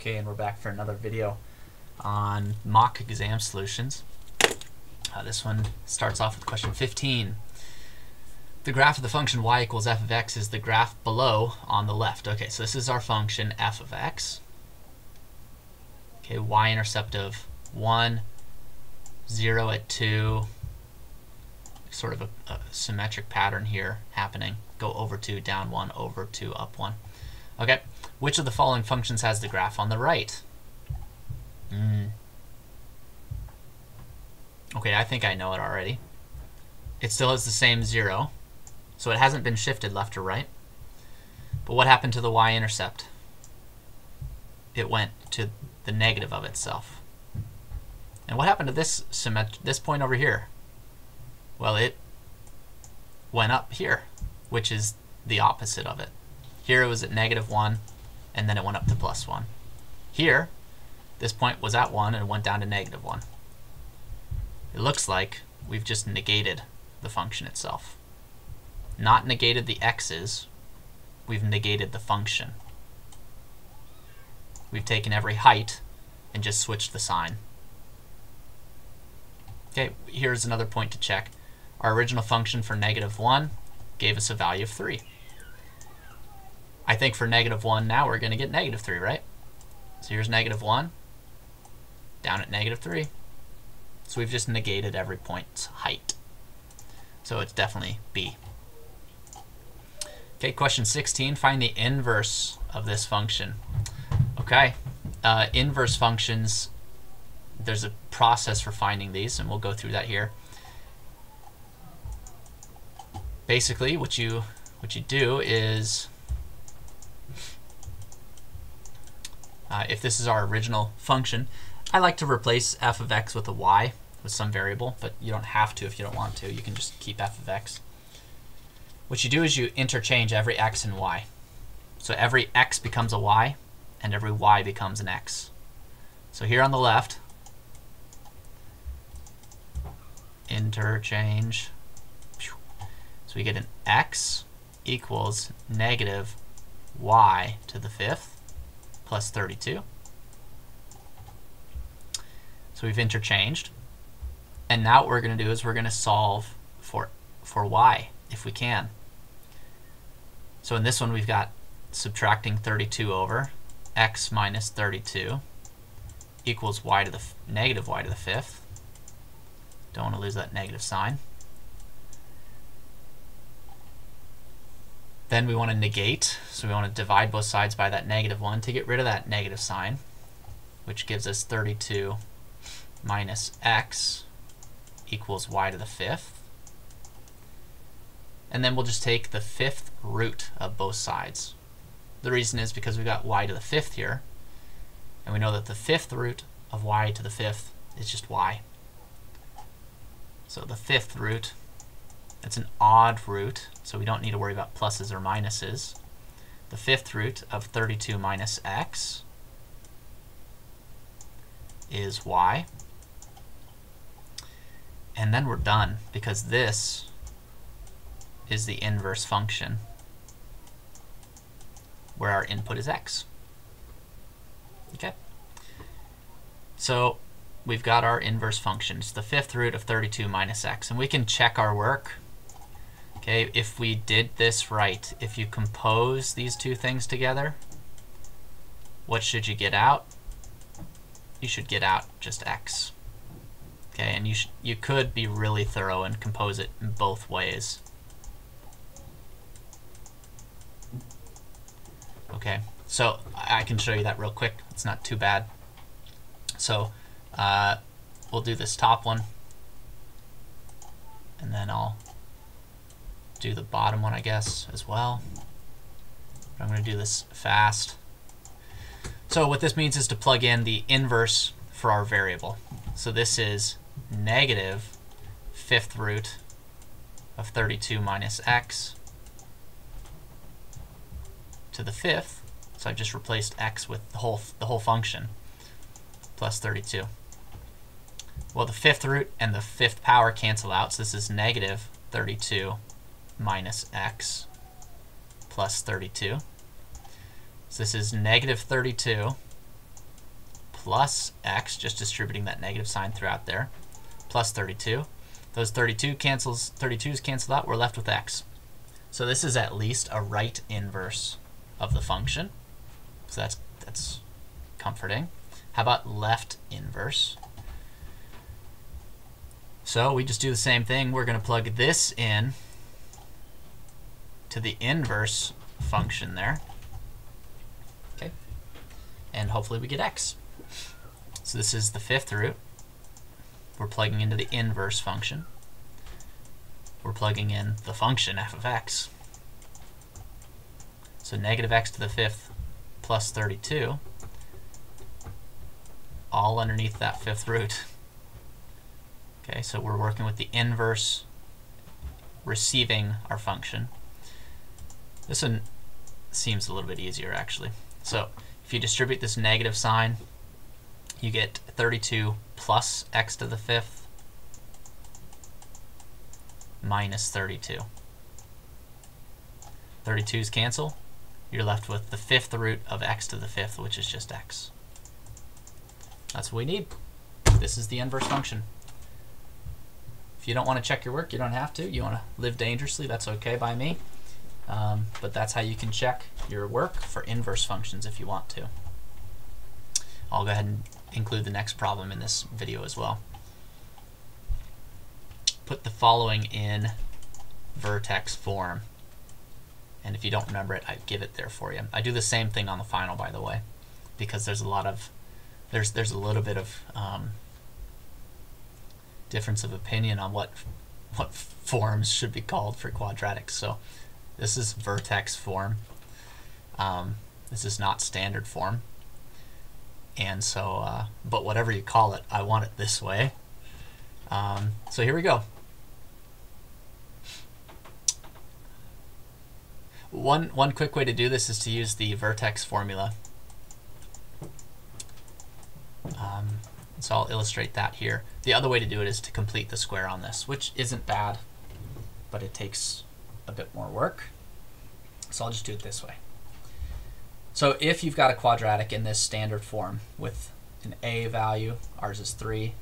Okay, and we're back for another video on mock exam solutions. Uh, this one starts off with question 15. The graph of the function y equals f of x is the graph below on the left. Okay, so this is our function f of x. Okay, y-intercept of 1, 0 at 2, sort of a, a symmetric pattern here happening. Go over 2, down 1, over 2, up 1. Okay, which of the following functions has the graph on the right? Mm. Okay, I think I know it already. It still has the same 0, so it hasn't been shifted left or right. But what happened to the y-intercept? It went to the negative of itself. And what happened to this this point over here? Well, it went up here, which is the opposite of it. Here it was at negative 1, and then it went up to plus 1. Here, this point was at 1 and it went down to negative 1. It looks like we've just negated the function itself. Not negated the x's, we've negated the function. We've taken every height and just switched the sign. Okay, here's another point to check. Our original function for negative 1 gave us a value of 3. I think for negative 1 now we're going to get negative 3, right? So here's negative 1, down at negative 3. So we've just negated every point's height. So it's definitely B. Okay, question 16, find the inverse of this function. Okay, uh, inverse functions, there's a process for finding these, and we'll go through that here. Basically, what you what you do is, uh, if this is our original function, I like to replace f of x with a y with some variable, but you don't have to if you don't want to. You can just keep f of x. What you do is you interchange every x and y. So every x becomes a y, and every y becomes an x. So here on the left, interchange. So we get an x equals negative y to the fifth plus 32. So we've interchanged. And now what we're going to do is we're going to solve for, for y, if we can. So in this one, we've got subtracting 32 over x minus 32 equals y to the negative y to the fifth. Don't want to lose that negative sign. Then we want to negate, so we want to divide both sides by that negative 1 to get rid of that negative sign, which gives us 32 minus x equals y to the fifth. And then we'll just take the fifth root of both sides. The reason is because we've got y to the fifth here, and we know that the fifth root of y to the fifth is just y. So the fifth root, it's an odd root, so we don't need to worry about pluses or minuses. The fifth root of 32 minus x is y. And then we're done, because this is the inverse function where our input is x. Okay. So we've got our inverse function. It's the fifth root of 32 minus x. And we can check our work. Okay, if we did this right, if you compose these two things together, what should you get out? You should get out just x. Okay, and you, you could be really thorough and compose it in both ways. Okay, so I can show you that real quick. It's not too bad. So uh, we'll do this top one, and then I'll do the bottom one, I guess, as well. But I'm going to do this fast. So what this means is to plug in the inverse for our variable. So this is negative fifth root of 32 minus x to the fifth. So I've just replaced x with the whole the whole function plus 32. Well, the fifth root and the fifth power cancel out, so this is negative 32 minus x plus 32. So this is negative 32 plus x, just distributing that negative sign throughout there, plus 32. Those 32 cancels, 32's cancel out, we're left with x. So this is at least a right inverse of the function. So that's, that's comforting. How about left inverse? So we just do the same thing. We're going to plug this in to the inverse function there. Okay. And hopefully we get x. So this is the fifth root. We're plugging into the inverse function. We're plugging in the function f of x. So negative x to the fifth plus 32, all underneath that fifth root. Okay, so we're working with the inverse receiving our function. This one seems a little bit easier actually. So if you distribute this negative sign, you get 32 plus x to the fifth minus 32. 32's cancel. You're left with the fifth root of x to the fifth, which is just x. That's what we need. This is the inverse function. If you don't want to check your work, you don't have to. You want to live dangerously, that's okay by me. Um, but that's how you can check your work for inverse functions if you want to. I'll go ahead and include the next problem in this video as well. Put the following in vertex form. And if you don't remember it, I give it there for you. I do the same thing on the final, by the way, because there's a lot of, there's there's a little bit of um, difference of opinion on what what forms should be called for quadratics. So this is vertex form. Um, this is not standard form. And so, uh, but whatever you call it, I want it this way. Um, so here we go. One, one quick way to do this is to use the vertex formula. Um, so I'll illustrate that here. The other way to do it is to complete the square on this, which isn't bad, but it takes a bit more work. So I'll just do it this way. So if you've got a quadratic in this standard form with an a value, ours is 3,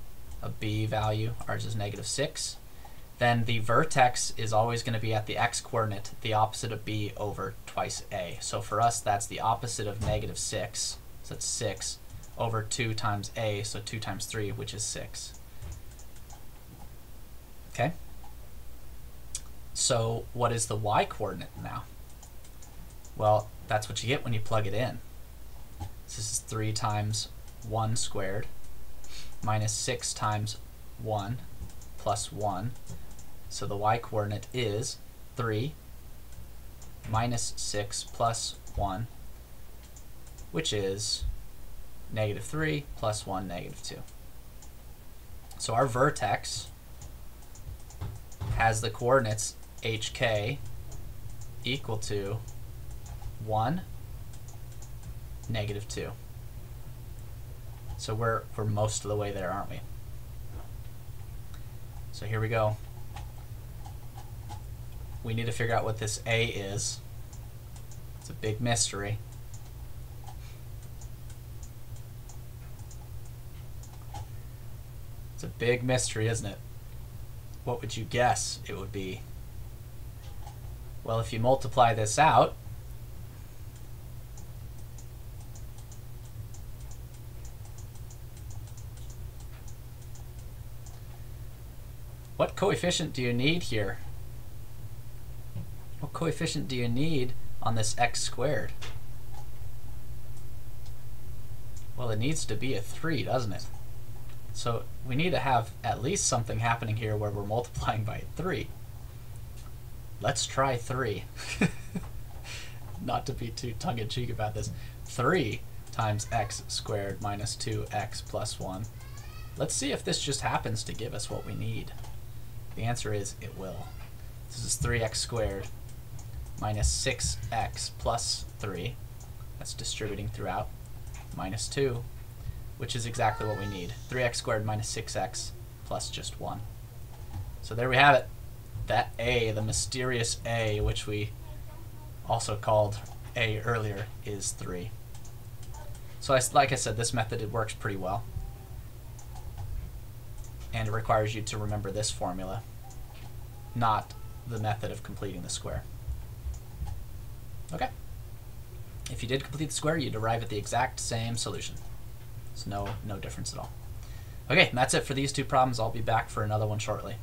a b value, ours is negative 6, then the vertex is always going to be at the x-coordinate, the opposite of b over twice a. So for us, that's the opposite of negative 6, so that's 6, over 2 times a, so 2 times 3, which is 6. Okay? So what is the y-coordinate now? Well, that's what you get when you plug it in. This is 3 times 1 squared minus 6 times 1 plus 1. So the y-coordinate is 3 minus 6 plus 1, which is negative 3 plus 1, negative 2. So our vertex has the coordinates hk equal to 1, negative 2. So we're, we're most of the way there, aren't we? So here we go. We need to figure out what this A is. It's a big mystery. It's a big mystery, isn't it? What would you guess it would be? Well, if you multiply this out, what coefficient do you need here? What coefficient do you need on this x squared? Well, it needs to be a 3, doesn't it? So we need to have at least something happening here where we're multiplying by 3. Let's try 3. Not to be too tongue-in-cheek about this. 3 times x squared minus 2x plus 1. Let's see if this just happens to give us what we need. The answer is it will. This is 3x squared minus 6x plus 3. That's distributing throughout. Minus 2 which is exactly what we need. 3x squared minus 6x plus just 1. So there we have it. That a, the mysterious a, which we also called a earlier, is 3. So I, like I said, this method it works pretty well. And it requires you to remember this formula, not the method of completing the square. Okay. If you did complete the square, you'd arrive at the exact same solution. There's no, no difference at all. Okay, that's it for these two problems. I'll be back for another one shortly.